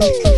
Woo!